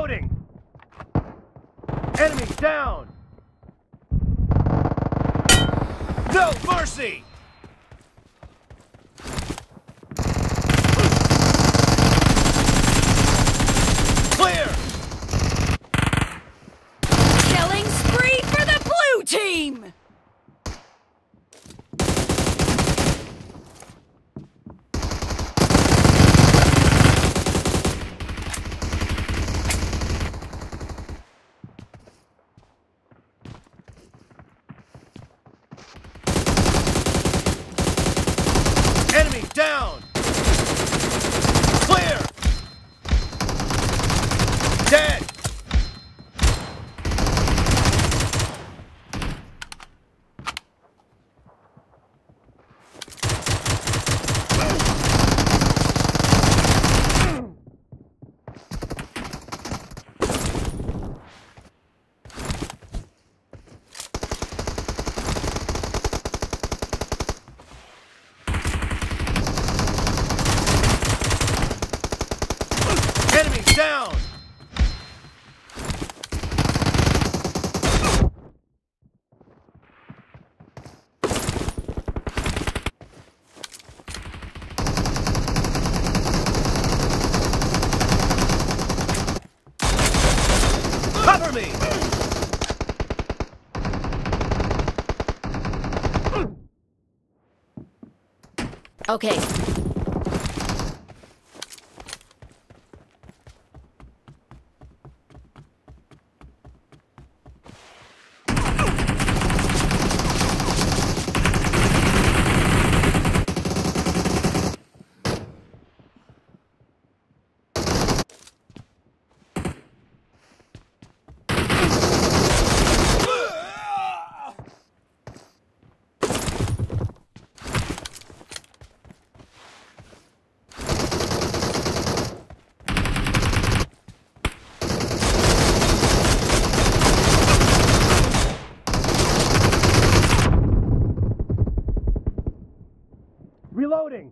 Reloading! Enemy down! No mercy! Clear! Killing spree for the blue team! Enemy down! Clear! Dead! Enemy down! Cover me! Okay, Reloading!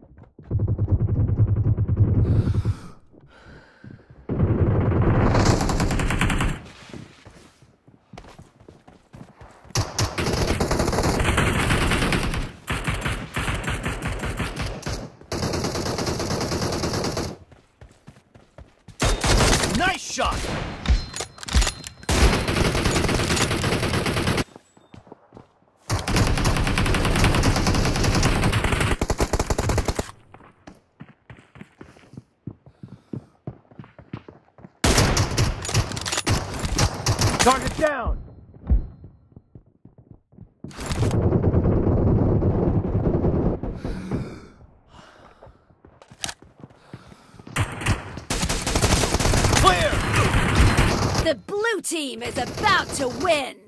Nice shot! Target down! Clear! the blue team is about to win!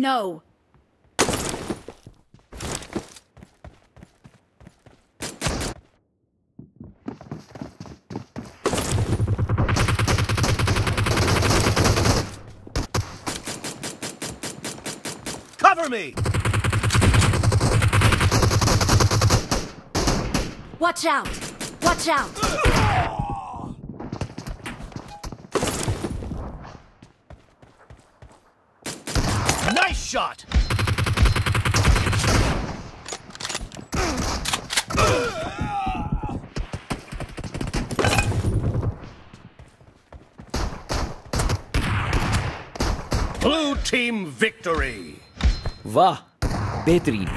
No. Cover me. Watch out! Watch out! Nice shot. Blue team victory. वाह बेहतरीन